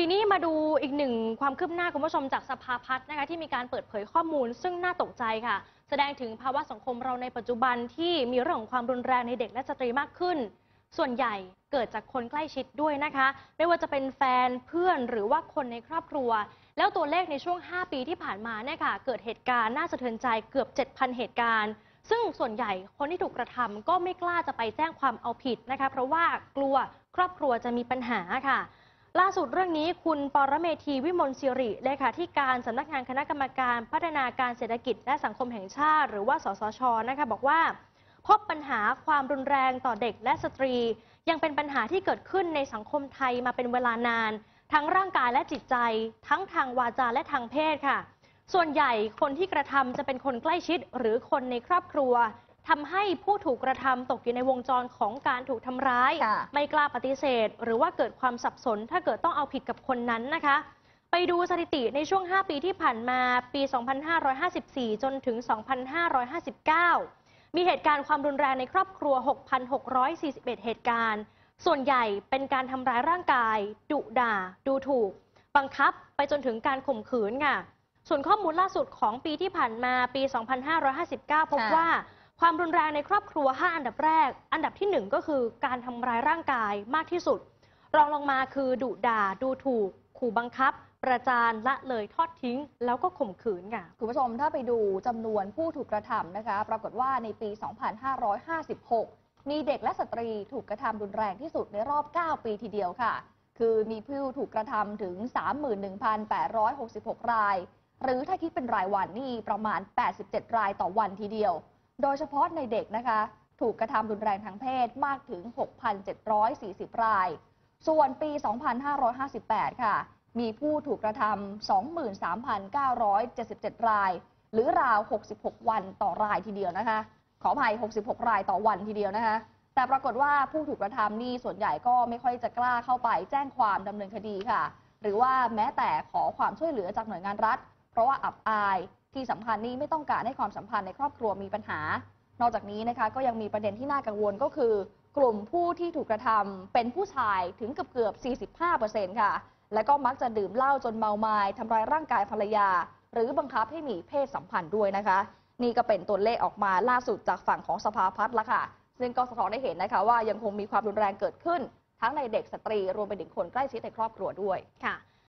ทีนี้มาดูอีกหนึ่งความคืบหน้าคุณผู้ชมจากสภาพัฒน์นะคะที่มีการเปิดเผยข้อมูล ซึ่งน่าตกใจค่ะ แสดงถึงภาวะสังคมเราในปัจจุบันที่มีเรื่องของความรุนแรงในเด็กและสตรีมากขึ้น ส่วนใหญ่เกิดจากคนใกล้ชิดด้วยนะคะ ไม่ว่าจะเป็นแฟนเพื่อนหรือว่าคนในครอบครัว แล้วตัวเลขในช่วง 5 ปีที่ผ่านมาเนี่ยค่ะเกิดเหตุการณ์น่าสะเทือนใจเกือบ 7,000 เหตุการณ์ ซึ่งส่วนใหญ่คนที่ถูกกระทำก็ไม่กล้าจะไปแจ้งความเอาผิดนะคะ เพราะว่ากลัวครอบครัวจะมีปัญหาค่ะ ล่าสุดเรื่องนี้คุณปรเมธีวิมลสิริเลขาธิการสำนักงานคณะกรรมการพัฒนาการเศรษฐกิจและสังคมแห่งชาติ หรือว่าสสชนะคะบอกว่า พบปัญหาความรุนแรงต่อเด็กและสตรี ยังเป็นปัญหาที่เกิดขึ้นในสังคมไทยมาเป็นเวลานาน ทั้งร่างกายและจิตใจ ทั้งทางวาจาและทางเพศค่ะ ส่วนใหญ่คนที่กระทำจะเป็นคนใกล้ชิดหรือคนในครอบครัว ทำให้ผู้ถูกกระทำตกอยู่ในวงจรของการถูกทำร้ายค่ะไม่กล้าปฏิเสธ หรือว่าเกิดความสับสน ถ้าเกิดต้องเอาผิดกับคนนั้นนะคะ ไปดูสถิติในช่วง 5 ปีที่ผ่านมาปี 2554 จนถึง 2559 มีเหตุการณ์ความรุนแรงในครอบครัว 6,641 เหตุการณ์ ส่วนใหญ่เป็นการทำร้ายร่างกาย ดุด่า ดูถูก บังคับไปจนถึงการข่มขืนค่ะ ส่วนข้อมูลล่าสุดของปีที่ผ่านมาปี 2559 พบค่ะว่า ความรุนแรงในครอบครัว 5 อันดับแรก อันดับที่ 1 ก็คือการทำร้ายร่างกายมากที่สุด รองลงมาคือดุด่า ดูถูก ขู่บังคับ ประจานละเลยทอดทิ้ง แล้วก็ข่มขืนค่ะ คุณผู้ชมถ้าไปดูจำนวนผู้ถูกกระทำนะคะ ปรากฏว่าในปี 2556 มีเด็กและสตรีถูกกระทำรุนแรงที่สุดในรอบ 9 ปีทีเดียวค่ะ คือมีผู้ถูกกระทำถึง 31,866 ราย หรือถ้าคิดเป็นรายวันนี่ประมาณ 87 รายต่อวันทีเดียว โดยเฉพาะในเด็กนะคะ ถูกกระทำรุนแรงทางเพศมากถึง 6,740 ราย ส่วนปี 2558 ค่ะ มีผู้ถูกกระทำ23,977 ราย หรือราว 66 วันต่อรายทีเดียวนะคะ ขออภัย 66 รายต่อวันทีเดียวนะคะ แต่ปรากฏว่าผู้ถูกกระทำนี่ส่วนใหญ่ก็ไม่ค่อยจะกล้าเข้าไปแจ้งความดำเนินคดีค่ะ หรือว่าแม้แต่ขอความช่วยเหลือจากหน่วยงานรัฐ เพราะว่าอับอาย ที่สำคัญนี่ไม่ต้องการให้ความสัมพันธ์ในครอบครัวมีปัญหา นอกจากนี้นะคะก็ยังมีประเด็นที่น่ากังวลก็คือ กลุ่มผู้ที่ถูกกระทำเป็นผู้ชายถึงเกือบเกือบ 45%ค่ะ และก็มักจะดื่มเหล้าจนเมาไมา้ทำร้ายร่างกายภรรยา หรือบังคับให้มีเพศสัมพันธ์ด้วยนะคะ นี่ก็เป็นตัวเลขออกมาล่าสุดจากฝั่งของสภาพัฒน์ละค่ะ ซึ่งก็สะท้อนให้เห็นนะคะว่ายังคงมีความรุนแรงเกิดขึ้น ทั้งในเด็กสตรีรวมไปถึงคนใกล้ชิดในครอบครัวด้วยค่ะ